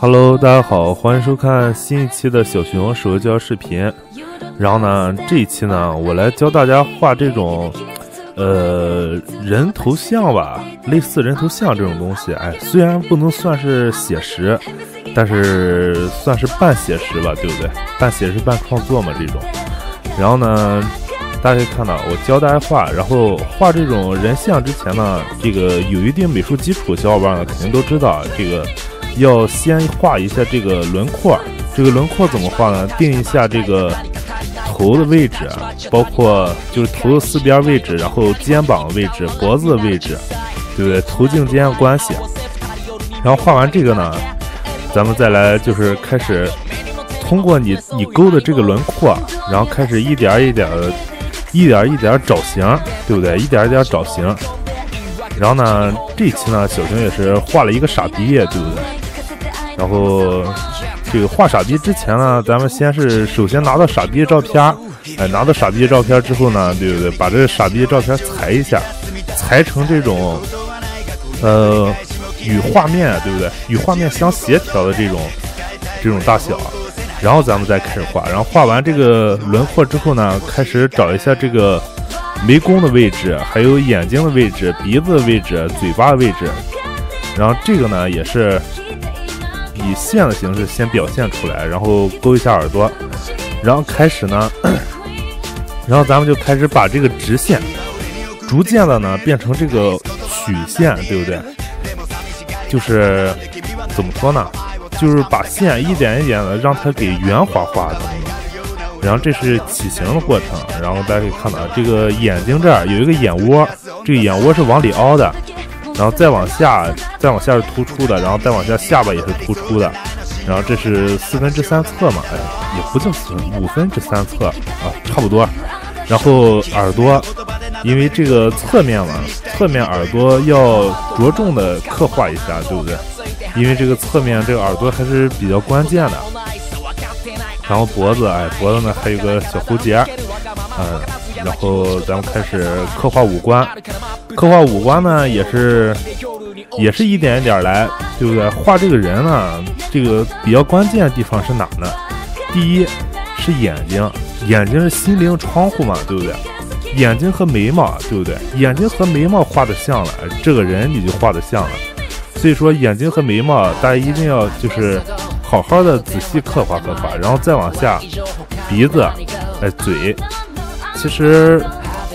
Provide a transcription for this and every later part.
Hello，大家好，欢迎收看新一期的小熊手绘教学视频。然后呢，这一期呢，我来教大家画这种，呃，人头像吧，类似人头像这种东西。哎，虽然不能算是写实，但是算是半写实吧，对不对？半写实半创作嘛，这种。然后呢，大家可以看到，我教大家画，然后画这种人像之前呢，这个有一定美术基础的小伙伴呢，肯定都知道这个。要先画一下这个轮廓，这个轮廓怎么画呢？定一下这个头的位置，包括就是头的四边位置，然后肩膀位置、脖子的位置，对不对？头颈间的关系。然后画完这个呢，咱们再来就是开始通过你你勾的这个轮廓，然后开始一点一点的，一点一点找形，对不对？一点一点找形。然后呢，这期呢，小熊也是画了一个傻逼，对不对？然后，这个画傻逼之前呢，咱们先是首先拿到傻逼的照片哎，拿到傻逼的照片之后呢，对不对？把这个傻逼的照片裁一下，裁成这种，呃，与画面对不对？与画面相协调的这种这种大小，然后咱们再开始画。然后画完这个轮廓之后呢，开始找一下这个眉弓的位置，还有眼睛的位置、鼻子的位置、嘴巴的位置。然后这个呢，也是。以线的形式先表现出来，然后勾一下耳朵，然后开始呢，然后咱们就开始把这个直线逐渐的呢变成这个曲线，对不对？就是怎么说呢？就是把线一点一点的让它给圆滑滑的。然后这是起形的过程，然后大家可以看到这个眼睛这儿有一个眼窝，这个眼窝是往里凹的。然后再往下，再往下是突出的，然后再往下下巴也是突出的，然后这是四分之三侧嘛，哎，也不叫四分，五分之三侧啊，差不多。然后耳朵，因为这个侧面嘛，侧面耳朵要着重的刻画一下，对不对？因为这个侧面这个耳朵还是比较关键的。然后脖子，哎，脖子呢还有个小蝴蝶，嗯，然后咱们开始刻画五官。刻画五官呢，也是，也是一点一点来，对不对？画这个人呢，这个比较关键的地方是哪呢？第一是眼睛，眼睛是心灵窗户嘛，对不对？眼睛和眉毛，对不对？眼睛和眉毛画的像了，这个人你就画的像了。所以说，眼睛和眉毛，大家一定要就是好好的仔细刻画刻画，然后再往下，鼻子，哎，嘴，其实。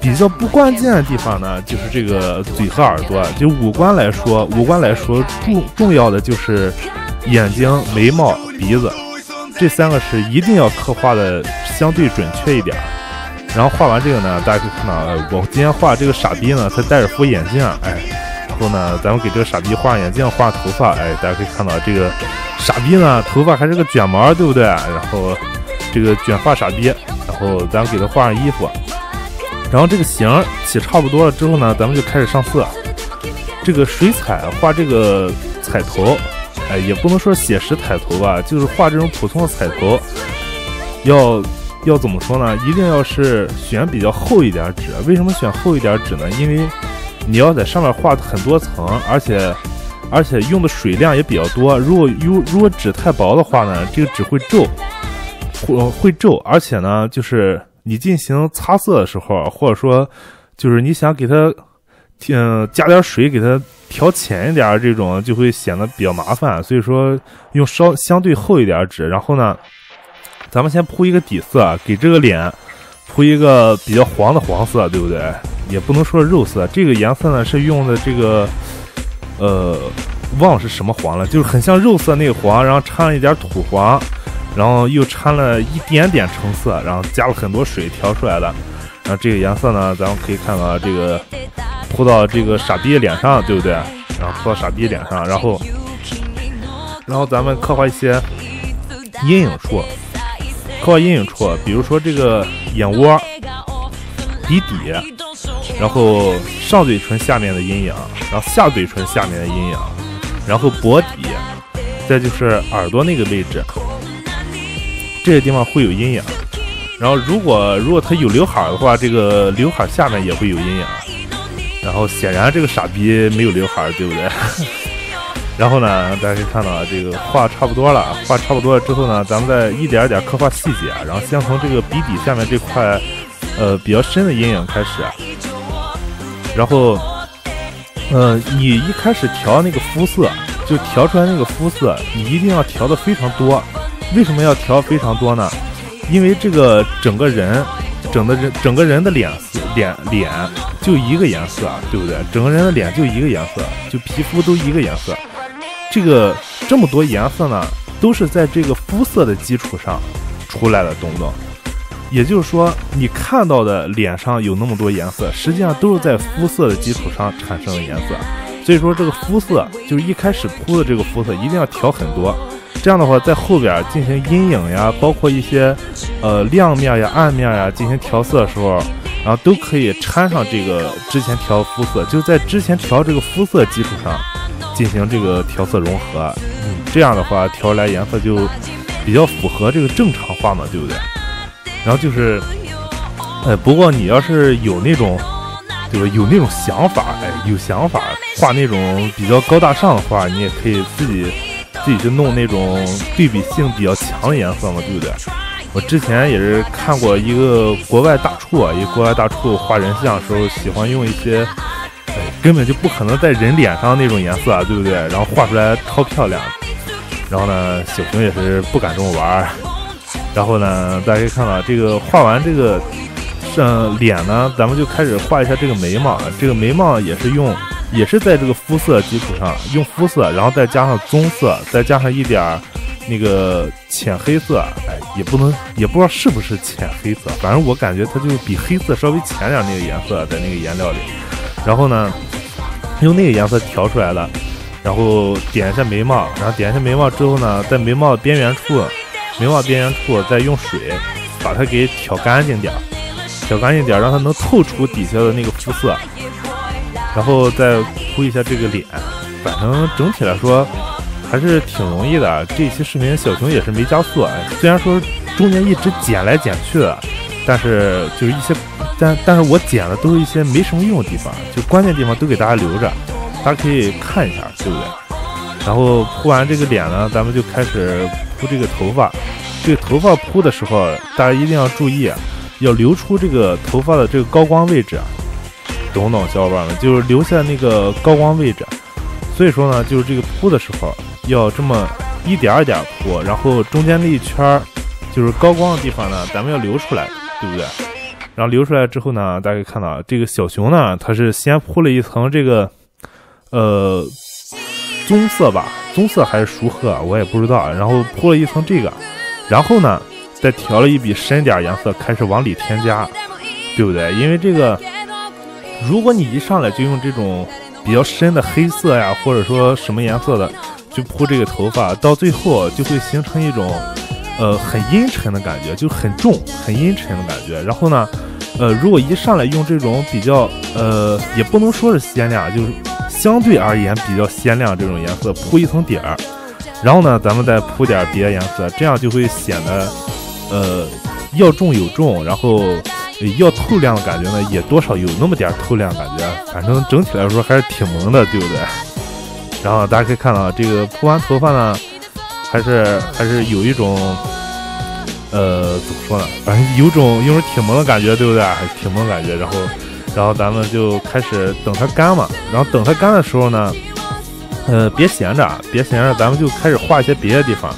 比较不关键的地方呢，就是这个嘴和耳朵。就五官来说，五官来说重重要的就是眼睛、眉毛、鼻子，这三个是一定要刻画的相对准确一点。然后画完这个呢，大家可以看到，我今天画这个傻逼呢，他戴着副眼镜，哎，然后呢，咱们给这个傻逼画眼镜、画头发，哎，大家可以看到这个傻逼呢，头发还是个卷毛，对不对？然后这个卷发傻逼，然后咱们给他画上衣服。然后这个形起差不多了之后呢，咱们就开始上色。这个水彩画这个彩头，哎，也不能说写实彩头吧，就是画这种普通的彩头。要要怎么说呢？一定要是选比较厚一点纸。为什么选厚一点纸呢？因为你要在上面画很多层，而且而且用的水量也比较多。如果如如果纸太薄的话呢，这个纸会皱，会会皱，而且呢，就是。你进行擦色的时候，或者说，就是你想给它，嗯，加点水给它调浅一点，这种就会显得比较麻烦。所以说，用稍相对厚一点纸，然后呢，咱们先铺一个底色，给这个脸铺一个比较黄的黄色，对不对？也不能说肉色，这个颜色呢是用的这个，呃，忘了是什么黄了，就是很像肉色那个黄，然后掺了一点土黄。然后又掺了一点点橙色，然后加了很多水调出来的。然后这个颜色呢，咱们可以看到这个铺到这个傻逼脸上，对不对？然后铺到傻逼脸上，然后，然后咱们刻画一些阴影处，刻画阴影处，比如说这个眼窝、鼻底，然后上嘴唇下面的阴影，然后下嘴唇下面的阴影，然后脖底，再就是耳朵那个位置。这些地方会有阴影，然后如果如果他有刘海的话，这个刘海下面也会有阴影。然后显然这个傻逼没有刘海，对不对？然后呢，大家可以看到这个画差不多了，画差不多了之后呢，咱们再一点点刻画细节，然后先从这个鼻底下面这块，呃，比较深的阴影开始，然后，呃，你一开始调那个肤色，就调出来那个肤色，你一定要调的非常多。为什么要调非常多呢？因为这个整个人，整的人整个人的脸脸脸就一个颜色，对不对？整个人的脸就一个颜色，就皮肤都一个颜色。这个这么多颜色呢，都是在这个肤色的基础上出来的，懂不懂？也就是说，你看到的脸上有那么多颜色，实际上都是在肤色的基础上产生的颜色。所以说，这个肤色就是一开始铺的这个肤色，一定要调很多。这样的话，在后边进行阴影呀，包括一些呃亮面呀、暗面呀进行调色的时候，然后都可以掺上这个之前调肤色，就在之前调这个肤色基础上进行这个调色融合。嗯，这样的话调来颜色就比较符合这个正常画嘛，对不对？然后就是，哎，不过你要是有那种，对吧？有那种想法，哎，有想法画那种比较高大上的画，你也可以自己。自己去弄那种对比性比较强的颜色嘛，对不对？我之前也是看过一个国外大厨啊，一个国外大厨画人像的时候，喜欢用一些，根本就不可能在人脸上那种颜色啊，对不对？然后画出来超漂亮。然后呢，小熊也是不敢这么玩。然后呢，大家可以看到，这个画完这个上脸呢，咱们就开始画一下这个眉毛。这个眉毛也是用。也是在这个肤色基础上用肤色，然后再加上棕色，再加上一点儿那个浅黑色，哎，也不能也不知道是不是浅黑色，反正我感觉它就比黑色稍微浅点那个颜色在那个颜料里。然后呢，用那个颜色调出来了，然后点一下眉毛，然后点一下眉毛之后呢，在眉毛边缘处，眉毛边缘处再用水把它给挑干净点儿，挑干净点儿，让它能透出底下的那个肤色。然后再铺一下这个脸，反正整体来说还是挺容易的。这期视频小熊也是没加速，虽然说中间一直剪来剪去的，但是就是一些，但但是我剪的都是一些没什么用的地方，就关键地方都给大家留着，大家可以看一下，对不对？然后铺完这个脸呢，咱们就开始铺这个头发。这个头发铺的时候，大家一定要注意，要留出这个头发的这个高光位置啊。懂懂，小伙伴们，就是留下那个高光位置。所以说呢，就是这个铺的时候要这么一点一点铺，然后中间那一圈儿就是高光的地方呢，咱们要留出来，对不对？然后留出来之后呢，大家可以看到这个小熊呢，它是先铺了一层这个呃棕色吧，棕色还是熟褐，我也不知道。然后铺了一层这个，然后呢再调了一笔深点颜色，开始往里添加，对不对？因为这个。如果你一上来就用这种比较深的黑色呀，或者说什么颜色的，去铺这个头发，到最后就会形成一种，呃，很阴沉的感觉，就很重、很阴沉的感觉。然后呢，呃，如果一上来用这种比较，呃，也不能说是鲜亮，就是相对而言比较鲜亮这种颜色铺一层底儿，然后呢，咱们再铺点别的颜色，这样就会显得，呃，要重有重，然后。要透亮的感觉呢，也多少有那么点透亮感觉，反正整体来说还是挺萌的，对不对？然后大家可以看到，这个铺完头发呢，还是还是有一种，呃，怎么说呢？反正有种有种挺萌的感觉，对不对？还挺萌感觉。然后，然后咱们就开始等它干嘛。然后等它干的时候呢，呃，别闲着，别闲着，咱们就开始画一些别的地方，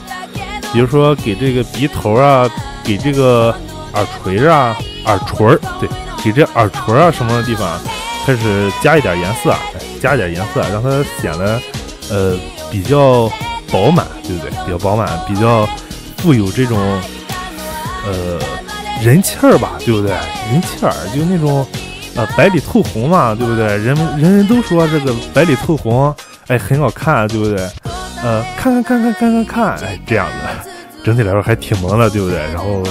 比如说给这个鼻头啊，给这个耳垂啊。耳垂，对，给这耳垂啊什么的地方开始加一点颜色，加一点颜色，让它显得呃比较饱满，对不对？比较饱满，比较富有这种呃人气儿吧，对不对？人气儿就那种呃白里透红嘛，对不对？人人人都说这个白里透红，哎，很好看，对不对？呃，看看看看看看看，哎，这样子，整体来说还挺萌的，对不对？然后。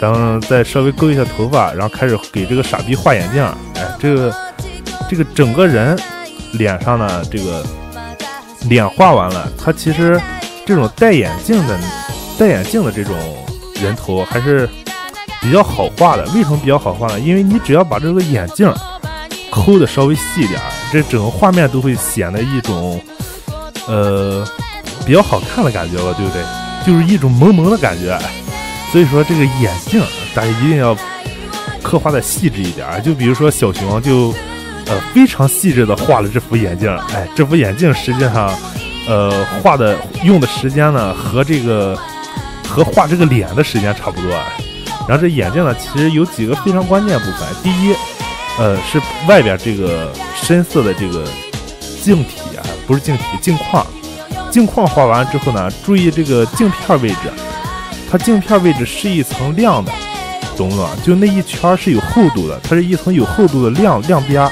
咱们再稍微勾一下头发，然后开始给这个傻逼画眼镜。哎，这个这个整个人脸上呢，这个脸画完了，他其实这种戴眼镜的戴眼镜的这种人头还是比较好画的。为什么比较好画呢？因为你只要把这个眼镜抠的稍微细一点，这整个画面都会显得一种呃比较好看的感觉吧，对不对？就是一种萌萌的感觉。所以说这个眼镜大家一定要刻画的细致一点，就比如说小熊就呃非常细致的画了这副眼镜，哎，这副眼镜实际上呃画的用的时间呢和这个和画这个脸的时间差不多。然后这眼镜呢其实有几个非常关键部分，第一，呃是外边这个深色的这个镜体啊，不是镜体镜框，镜框画完之后呢，注意这个镜片位置。镜片位置是一层亮的，懂不懂？就那一圈是有厚度的，它是一层有厚度的亮亮边，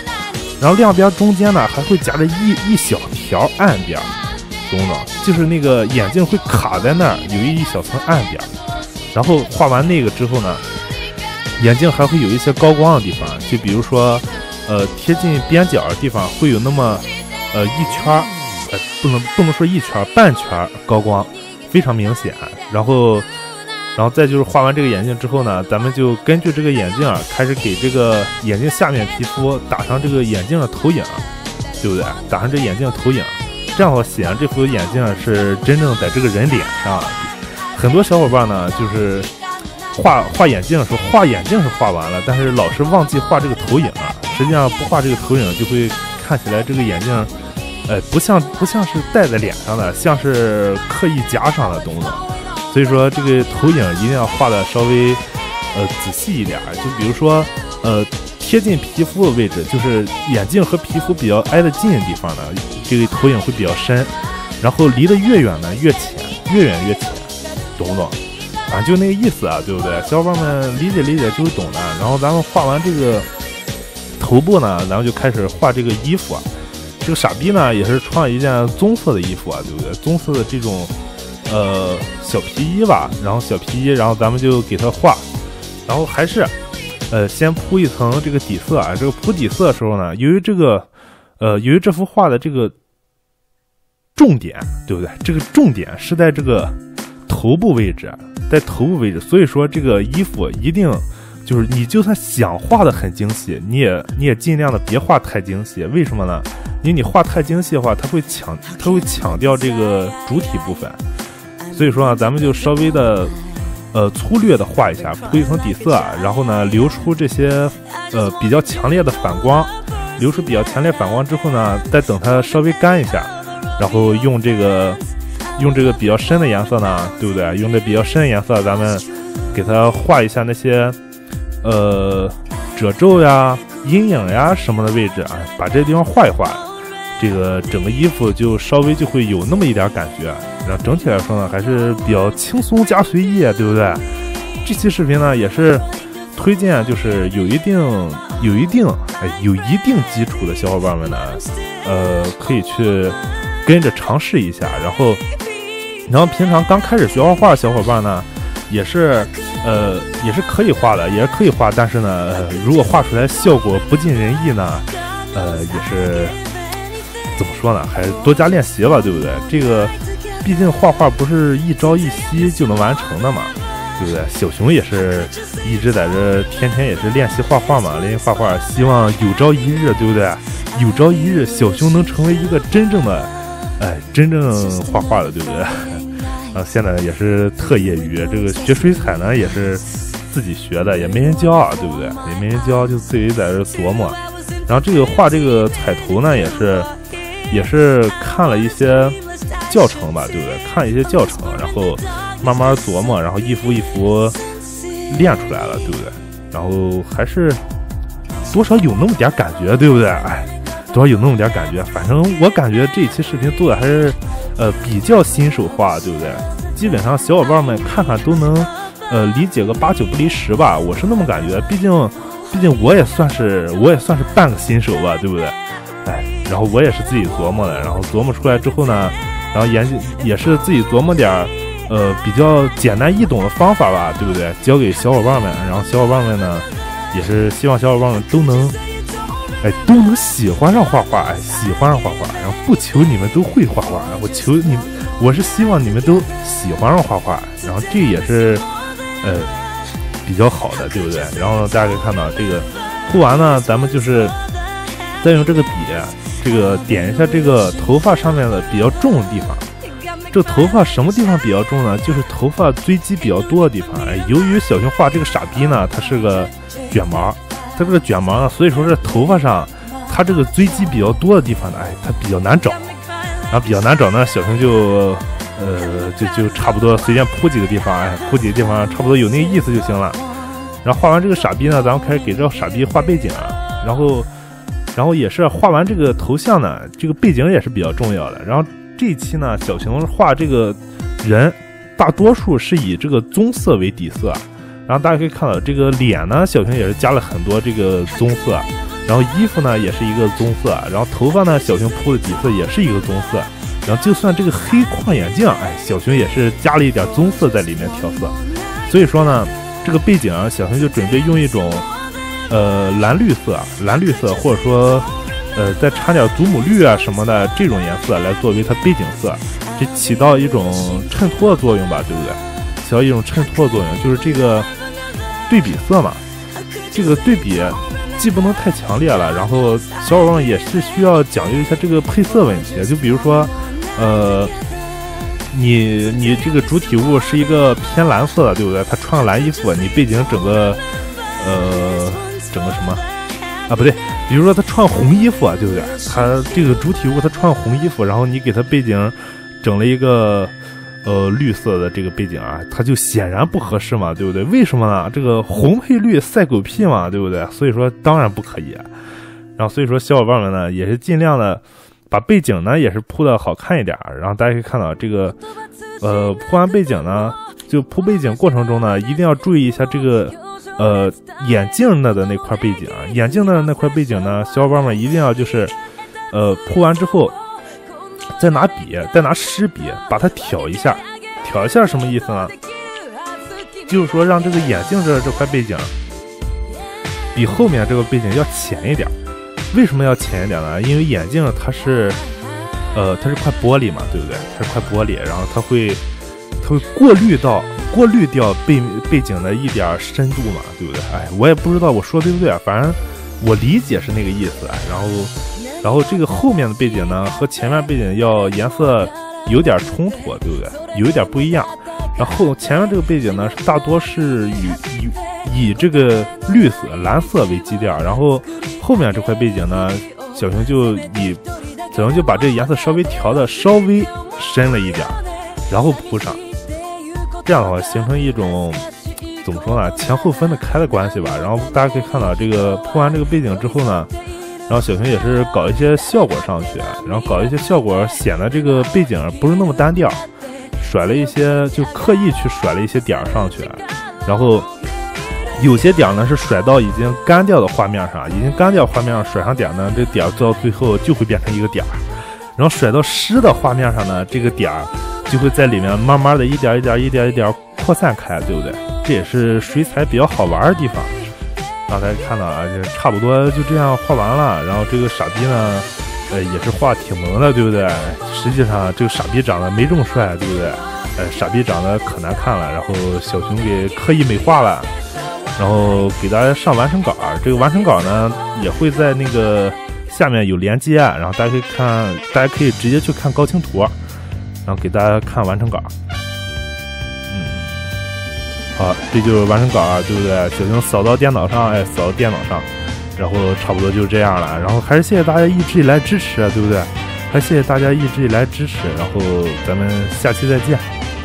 然后亮边中间呢还会夹着一一小条暗边，懂不懂？就是那个眼镜会卡在那儿，有一小层暗边。然后画完那个之后呢，眼镜还会有一些高光的地方，就比如说，呃，贴近边角的地方会有那么，呃，一圈，呃，不能不能说一圈，半圈高光，非常明显。然后。然后再就是画完这个眼镜之后呢，咱们就根据这个眼镜啊开始给这个眼镜下面皮肤打上这个眼镜的投影，对不对？打上这眼镜的投影，这样的话显然这副眼镜是真正在这个人脸上。很多小伙伴呢，就是画画眼镜的时候，画眼镜是画完了，但是老是忘记画这个投影啊。实际上不画这个投影，就会看起来这个眼镜，呃，不像不像是戴在脸上的，像是刻意加上的，懂不懂？所以说这个投影一定要画的稍微，呃仔细一点。就比如说，呃贴近皮肤的位置，就是眼镜和皮肤比较挨得近的地方呢，这个投影会比较深。然后离得越远呢越浅，越远越浅，懂不懂？啊就那个意思啊，对不对？小伙伴们理解理解就会懂的。然后咱们画完这个头部呢，然后就开始画这个衣服。啊。这个傻逼呢也是穿了一件棕色的衣服啊，对不对？棕色的这种。呃，小皮衣吧，然后小皮衣，然后咱们就给它画，然后还是，呃，先铺一层这个底色啊。这个铺底色的时候呢，由于这个，呃，由于这幅画的这个重点，对不对？这个重点是在这个头部位置，在头部位置，所以说这个衣服一定就是你就算想画的很精细，你也你也尽量的别画太精细。为什么呢？因为你画太精细的话，它会抢，它会抢掉这个主体部分。所以说啊，咱们就稍微的，呃，粗略的画一下，铺一层底色，然后呢，留出这些，呃，比较强烈的反光，留出比较强烈反光之后呢，再等它稍微干一下，然后用这个，用这个比较深的颜色呢，对不对？用这比较深的颜色，咱们给它画一下那些，呃，褶皱呀、阴影呀什么的位置啊，把这些地方画一画，这个整个衣服就稍微就会有那么一点感觉。然后整体来说呢，还是比较轻松加随意，对不对？这期视频呢，也是推荐，就是有一定、有一定、哎，有一定基础的小伙伴们呢，呃，可以去跟着尝试一下。然后，然后平常刚开始学画画的小伙伴呢，也是，呃，也是可以画的，也是可以画。但是呢，如果画出来效果不尽人意呢，呃，也是怎么说呢？还是多加练习吧，对不对？这个。毕竟画画不是一朝一夕就能完成的嘛，对不对？小熊也是一直在这天天也是练习画画嘛，练习画画，希望有朝一日，对不对？有朝一日，小熊能成为一个真正的，哎，真正画画的，对不对？啊，现在也是特业余，这个学水彩呢也是自己学的，也没人教啊，对不对？也没人教，就自己在这琢磨。然后这个画这个彩图呢，也是也是看了一些。教程吧，对不对？看一些教程，然后慢慢琢磨，然后一幅一幅练出来了，对不对？然后还是多少有那么点感觉，对不对？哎，多少有那么点感觉。反正我感觉这一期视频做的还是呃比较新手化，对不对？基本上小伙伴们看看都能呃理解个八九不离十吧，我是那么感觉。毕竟毕竟我也算是我也算是半个新手吧，对不对？哎，然后我也是自己琢磨的，然后琢磨出来之后呢。然后研究也是自己琢磨点儿，呃，比较简单易懂的方法吧，对不对？教给小伙伴们，然后小伙伴们呢，也是希望小伙伴们都能，哎，都能喜欢上画画，哎，喜欢上画画。然后不求你们都会画画，我求你，我是希望你们都喜欢上画画。然后这也是，呃，比较好的，对不对？然后大家可以看到这个铺完呢，咱们就是再用这个笔。这个点一下这个头发上面的比较重的地方。这头发什么地方比较重呢？就是头发堆积比较多的地方。哎，由于小熊画这个傻逼呢，他是个卷毛，他这个卷毛呢，所以说这头发上，他这个堆积比较多的地方呢，哎，他比较难找。然后比较难找呢，小熊就，呃，就就差不多随便铺几个地方，哎，铺几个地方，差不多有那个意思就行了。然后画完这个傻逼呢，咱们开始给这个傻逼画背景啊。然后，然后也是画完这个头像呢，这个背景也是比较重要的。然后。这一期呢，小熊画这个人，大多数是以这个棕色为底色，然后大家可以看到这个脸呢，小熊也是加了很多这个棕色，然后衣服呢也是一个棕色，然后头发呢，小熊铺的底色也是一个棕色，然后就算这个黑框眼镜，哎，小熊也是加了一点棕色在里面调色，所以说呢，这个背景小熊就准备用一种呃蓝绿色，蓝绿色或者说。呃，再掺点祖母绿啊什么的这种颜色来作为它背景色，这起到一种衬托的作用吧，对不对？起到一种衬托的作用，就是这个对比色嘛。这个对比既不能太强烈了，然后小伙伴们也是需要讲究一下这个配色问题。就比如说，呃，你你这个主体物是一个偏蓝色的，对不对？他穿个蓝衣服，你背景整个呃整个什么？啊，不对，比如说他穿红衣服啊，对不对？他这个主体物他穿红衣服，然后你给他背景整了一个呃绿色的这个背景啊，他就显然不合适嘛，对不对？为什么呢？这个红配绿赛狗屁嘛，对不对？所以说当然不可以。然后所以说小伙伴们呢也是尽量的把背景呢也是铺的好看一点，然后大家可以看到这个呃铺完背景呢，就铺背景过程中呢一定要注意一下这个。呃，眼镜那的那块背景啊，眼镜的那块背景呢，小伙伴们一定要就是，呃，铺完之后，再拿笔，再拿湿笔把它挑一下，挑一下什么意思呢？就是说让这个眼镜这这块背景比后面这个背景要浅一点。为什么要浅一点呢？因为眼镜它是，呃，它是块玻璃嘛，对不对？它是块玻璃，然后它会，它会过滤到。过滤掉背背景的一点深度嘛，对不对？哎，我也不知道我说对不对啊，反正我理解是那个意思。然后，然后这个后面的背景呢，和前面背景要颜色有点冲突，对不对？有一点不一样。然后前面这个背景呢，大多是以以以这个绿色、蓝色为基调，然后后面这块背景呢，小熊就以小熊就把这颜色稍微调的稍微深了一点，然后铺上。这样的话，形成一种怎么说呢，前后分得开的关系吧。然后大家可以看到，这个铺完这个背景之后呢，然后小熊也是搞一些效果上去，然后搞一些效果，显得这个背景不是那么单调，甩了一些，就刻意去甩了一些点儿上去。然后有些点呢是甩到已经干掉的画面上，已经干掉画面上甩上点呢，这点儿到最后就会变成一个点儿。然后甩到湿的画面上呢，这个点儿。就会在里面慢慢的一点一点一点一点扩散开，对不对？这也是水彩比较好玩的地方。刚才看到啊，差不多就这样画完了。然后这个傻逼呢，呃，也是画挺萌的，对不对？实际上这个傻逼长得没这么帅，对不对？呃，傻逼长得可难看了。然后小熊给刻意美化了，然后给大家上完成稿。这个完成稿呢，也会在那个下面有连接，然后大家可以看，大家可以直接去看高清图。然后给大家看完成稿，嗯，好，这就是完成稿啊，对不对？小熊扫到电脑上，哎，扫到电脑上，然后差不多就这样了。然后还是谢谢大家一直以来支持啊，对不对？还谢谢大家一直以来支持。然后咱们下期再见，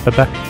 拜拜。